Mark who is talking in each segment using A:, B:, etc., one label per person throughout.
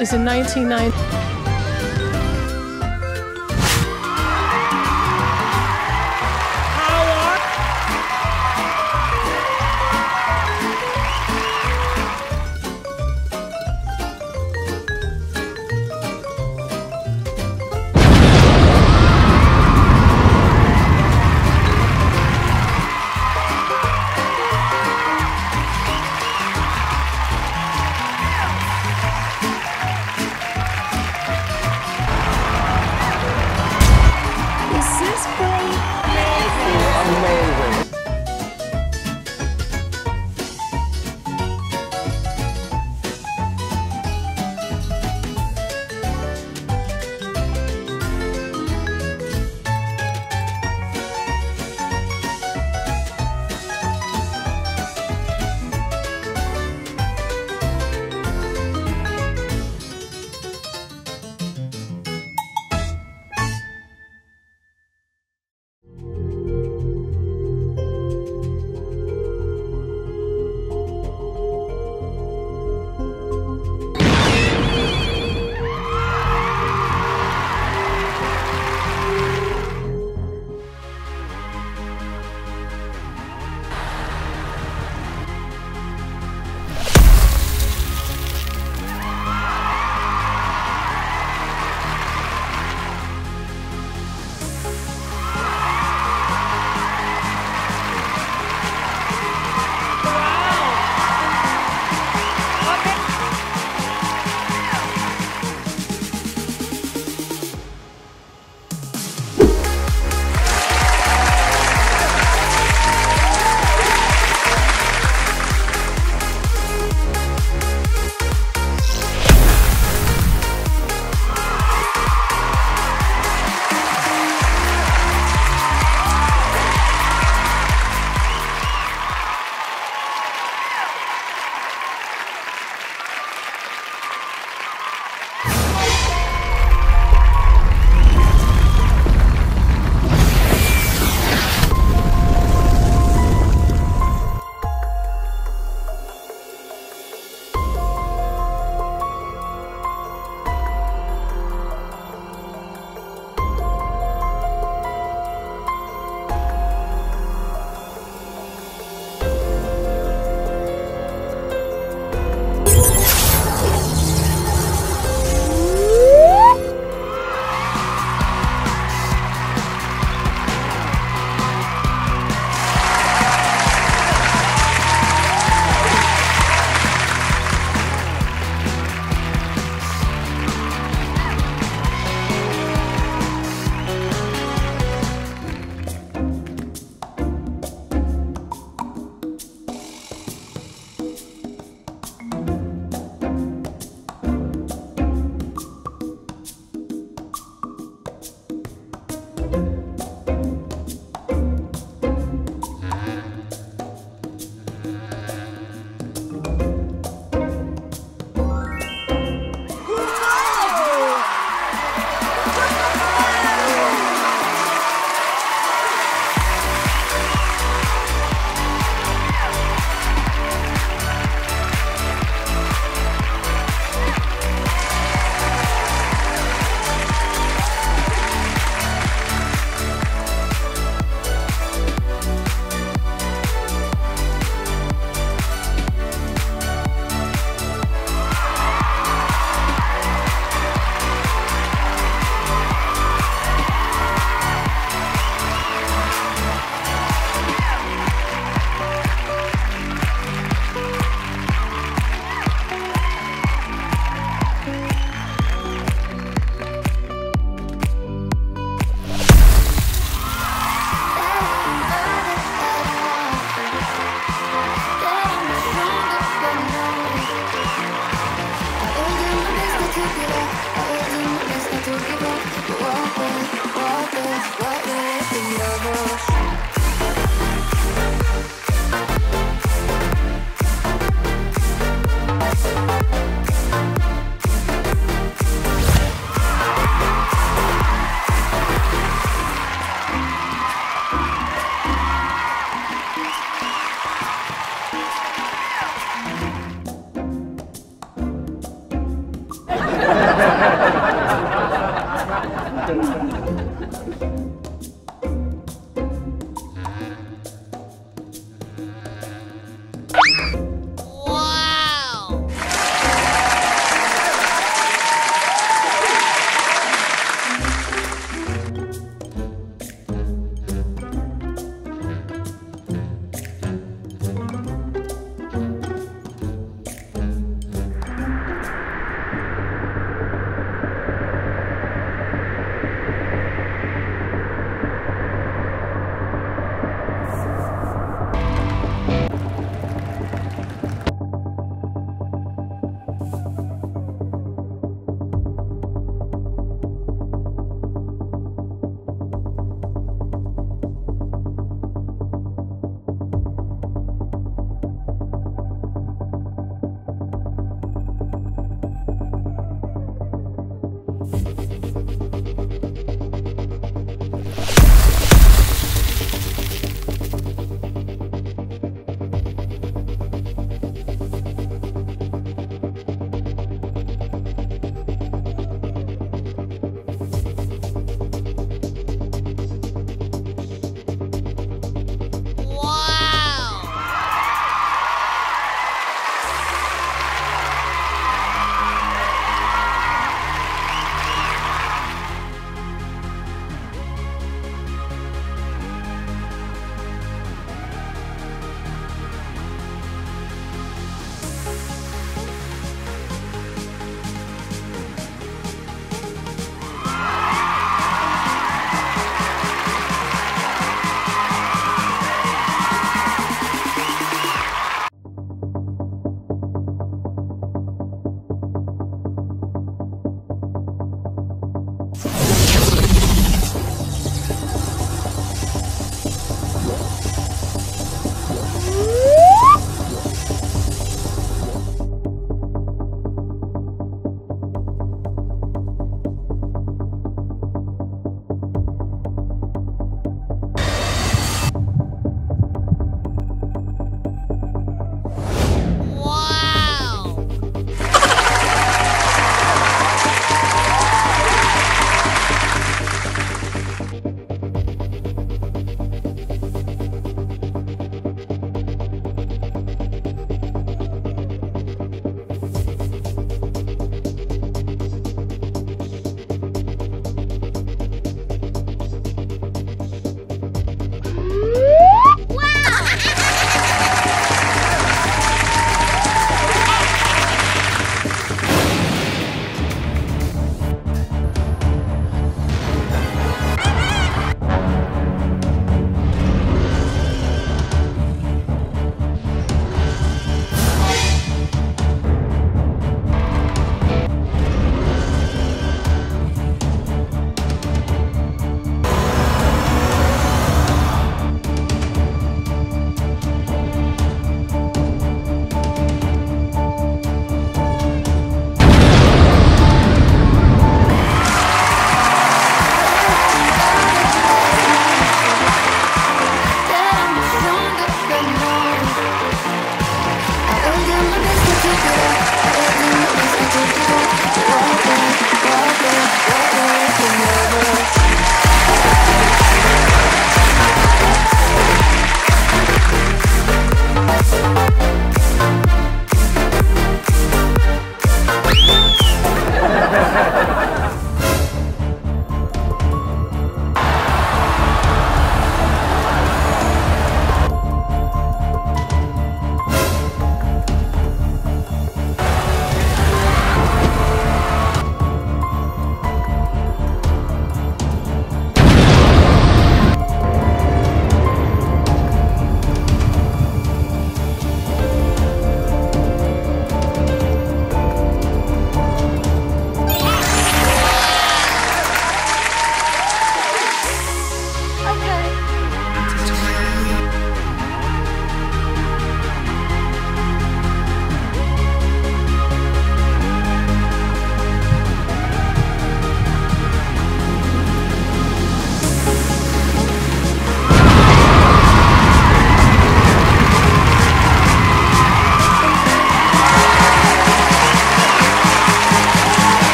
A: is
B: in 1990.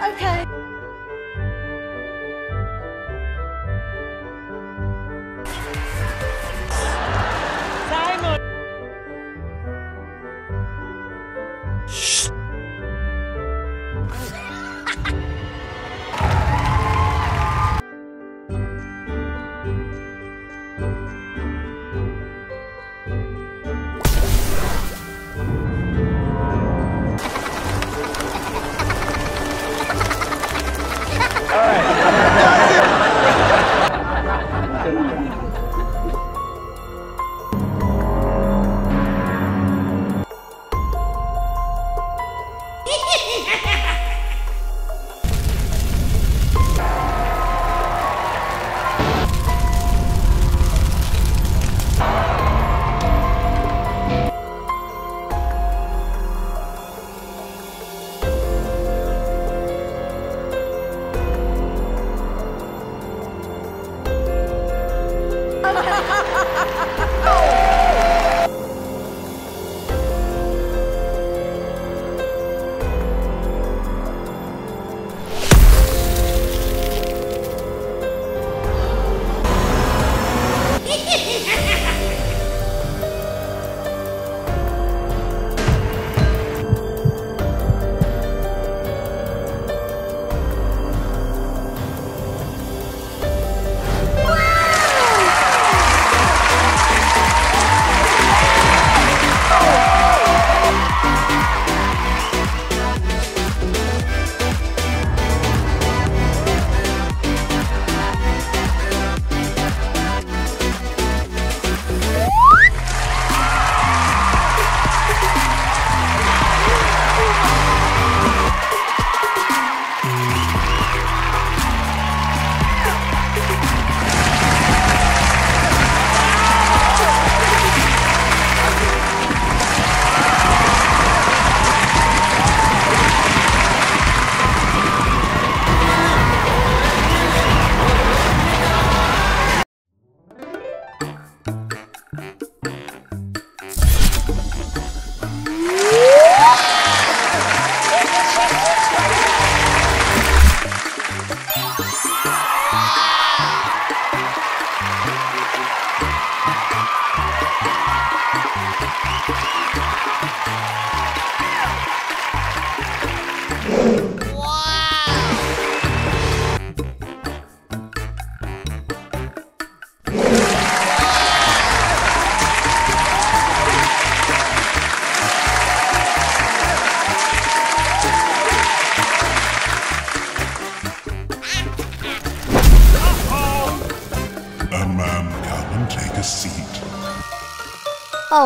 C: Okay.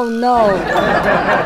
C: Oh no.